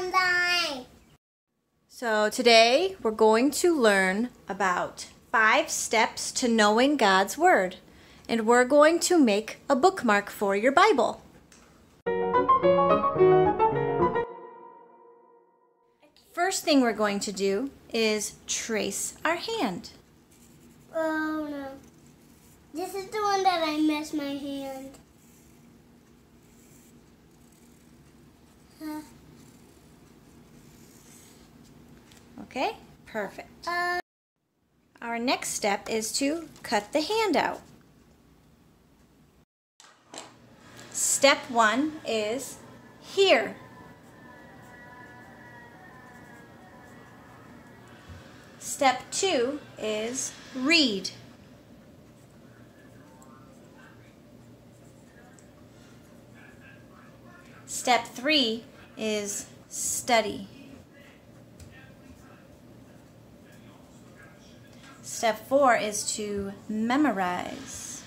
online. So today we're going to learn about five steps to knowing God's Word. And we're going to make a bookmark for your Bible. First thing we're going to do is trace our hand. Oh no. This is the one that I messed my hand. Huh. Okay, perfect. Uh, Our next step is to cut the hand out. Step one is hear. Step two is read. Step three is study. Step four is to memorize.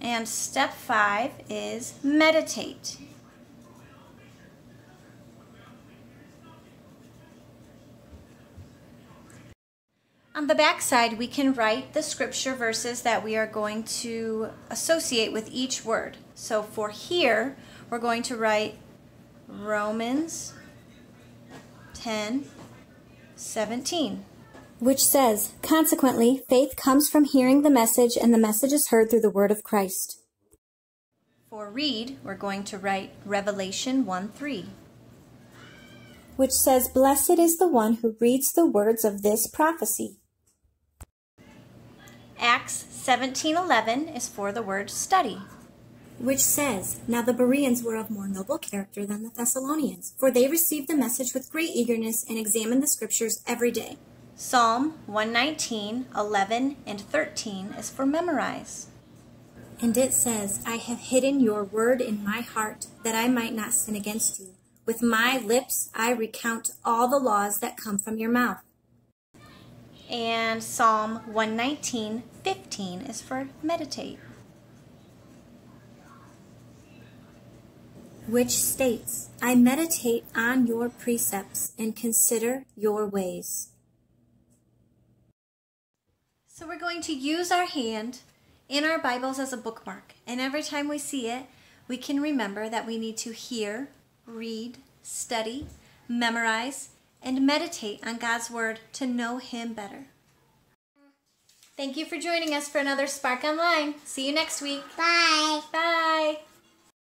And step five is meditate. On the back side, we can write the scripture verses that we are going to associate with each word. So for here, we're going to write Romans 10 17. which says, Consequently, faith comes from hearing the message, and the message is heard through the word of Christ. For read, we're going to write Revelation 1 3. Which says, Blessed is the one who reads the words of this prophecy. Acts 17 11 is for the word study. Which says, Now the Bereans were of more noble character than the Thessalonians, for they received the message with great eagerness and examined the scriptures every day. Psalm 119 11 and 13 is for memorize. And it says, I have hidden your word in my heart, that I might not sin against you. With my lips I recount all the laws that come from your mouth. And Psalm 119 15 is for meditate. Which states, I meditate on your precepts and consider your ways. So we're going to use our hand in our Bibles as a bookmark. And every time we see it, we can remember that we need to hear, read, study, memorize, and meditate on God's Word to know Him better. Thank you for joining us for another Spark Online. See you next week. bye. Bye.